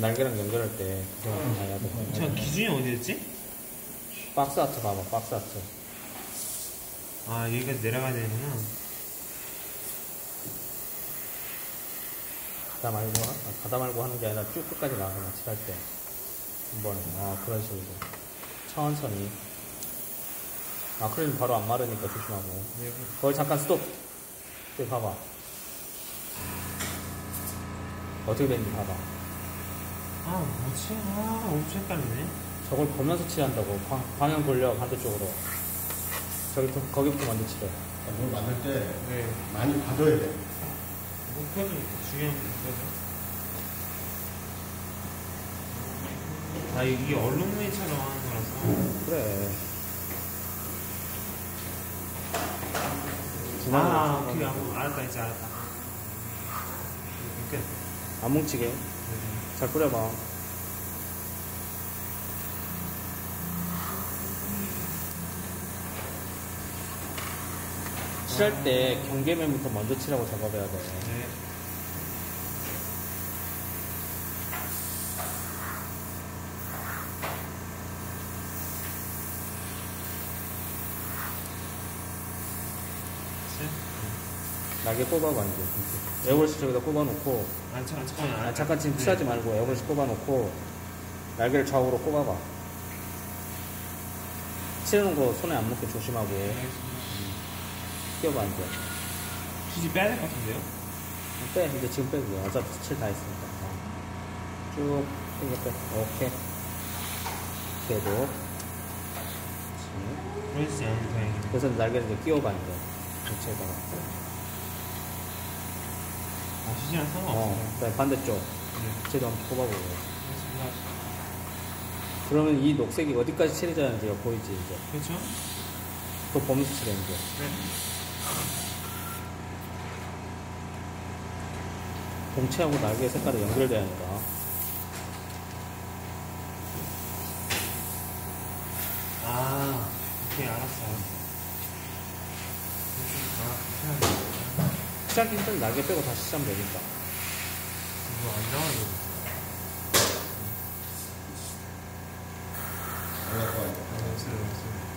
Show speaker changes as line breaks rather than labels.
날개랑 연결할 때 그거 다 해야 돼.
저 기준이 어디였지?
박스 아트 봐봐, 박스 아트.
아 여기까지 내려가야 되는구나
가다 말고, 하- 아, 가다 말고 하는 게 아니라 쭉 끝까지 나가, 그냥 칠할 때. 한 번에. 아, 그런 식으로. 천천히. 아크릴 바로 안 마르니까 조심하고.
네,
거기 잠깐 스톱. 여기 봐봐. 어떻게 되는지 봐봐.
아 뭐지? 아 엄청 헷갈리네
저걸 보면서 칠한다고. 방, 방향 돌려, 반대쪽으로. 저기, 또- 거기부터 먼저 칠해.
뭘 만들 때
네
많이 봐줘야 돼.
목표는 중요한 목표죠 아 이게 얼룩무늬처럼 하는 거라서
그래.
아 그게 아, 알았다 이제 알았다 이렇게 끝
안 뭉치게.
네.
잘 뿌려봐. 칠할 때 경계면부터 먼저 칠하고 작업해야 돼.
네.
날개 이제. 에어브러시 저기다 꼽아놓고,
아, 잠깐, 잠깐만요.
아, 잠깐 지금 칠하지 말고 에어브러시 꼽아놓고, 날개를 좌우로 꼽아봐. 칠하는 거 손에 안 묻게 조심하고, 끼워봐, 이제.
휴지 빼야 될 것 같은데요?
빼, 이제 지금 빼고요. 어차피 칠다 했으니까. 어. 쭉, 당겨 빼. 오케이.
다행이네.
그래서 날개를 이제 끼워봐, 이제. 전체에다
휴지랑 상관없어요.
어, 그다음에 반대쪽.
네.
쟤도 한번.
그렇습니다.
그러면 이 녹색이 어디까지 칠해져야 하는지가 보이지, 이제.
그렇죠?
그거 보면서 칠해, 이제.
네.
동체하고 날개 색깔이 연결돼야 합니다.
아, 오케이, 알았어요. 아.
시작이 힘든 날개 빼고 다시 시작하면 되니까.
이거 안 나와요.
안 갖고 와야 돼.